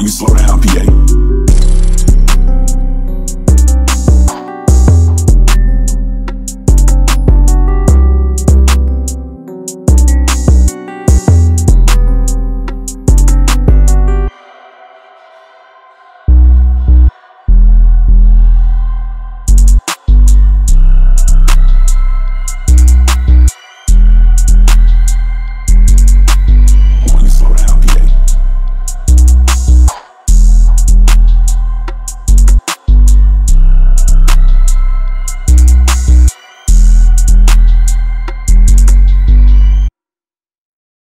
Let you slow down, PA.